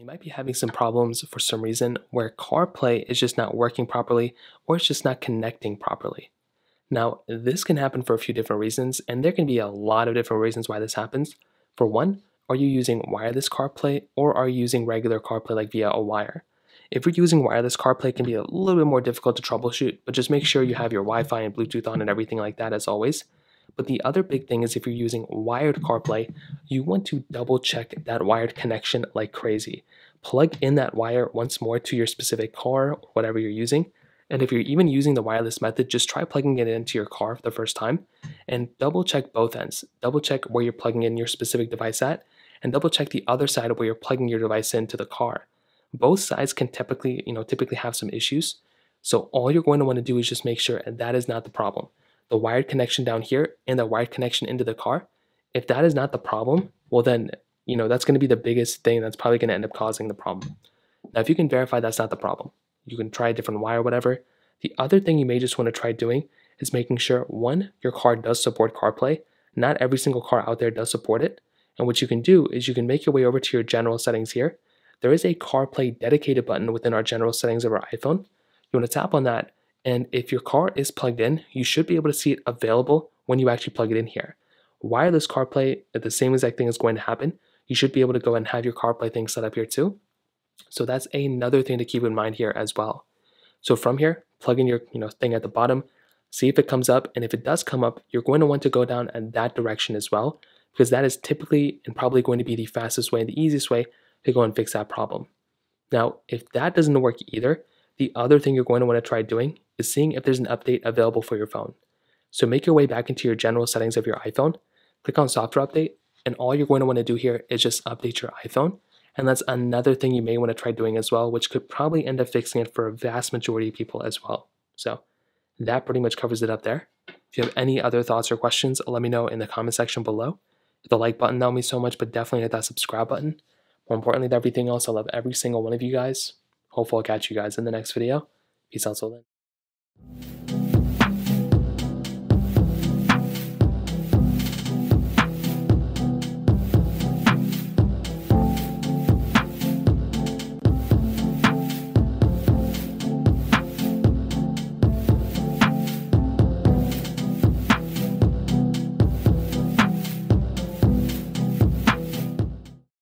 you might be having some problems for some reason where CarPlay is just not working properly or it's just not connecting properly. Now, this can happen for a few different reasons, and there can be a lot of different reasons why this happens. For one, are you using wireless CarPlay or are you using regular CarPlay like via a wire? If you're using wireless CarPlay, it can be a little bit more difficult to troubleshoot, but just make sure you have your Wi-Fi and Bluetooth on and everything like that as always. But the other big thing is if you're using wired CarPlay, you want to double check that wired connection like crazy. Plug in that wire once more to your specific car or whatever you're using. And if you're even using the wireless method, just try plugging it into your car for the first time and double check both ends. Double check where you're plugging in your specific device at and double check the other side of where you're plugging your device into the car. Both sides can typically, you know, typically have some issues. So all you're going to want to do is just make sure that is not the problem. The wired connection down here and the wired connection into the car, if that is not the problem, well then, you know, that's going to be the biggest thing that's probably going to end up causing the problem. Now, if you can verify that's not the problem, you can try a different wire, or whatever. The other thing you may just want to try doing is making sure one, your car does support CarPlay. Not every single car out there does support it. And what you can do is you can make your way over to your general settings here. There is a CarPlay dedicated button within our general settings of our iPhone. You want to tap on that, and if your car is plugged in, you should be able to see it available when you actually plug it in here. Wireless CarPlay, the same exact thing is going to happen. You should be able to go and have your CarPlay thing set up here too. So that's another thing to keep in mind here as well. So from here, plug in your you know thing at the bottom, see if it comes up, and if it does come up, you're going to want to go down in that direction as well because that is typically and probably going to be the fastest way and the easiest way to go and fix that problem. Now, if that doesn't work either, the other thing you're going to want to try doing is seeing if there's an update available for your phone. So make your way back into your general settings of your iPhone, click on software update, and all you're going to want to do here is just update your iPhone. And that's another thing you may want to try doing as well, which could probably end up fixing it for a vast majority of people as well. So that pretty much covers it up there. If you have any other thoughts or questions, let me know in the comment section below. Hit the like button, that would so much, but definitely hit that subscribe button. More importantly than everything else, I love every single one of you guys. Hopefully I'll catch you guys in the next video. Peace out till then.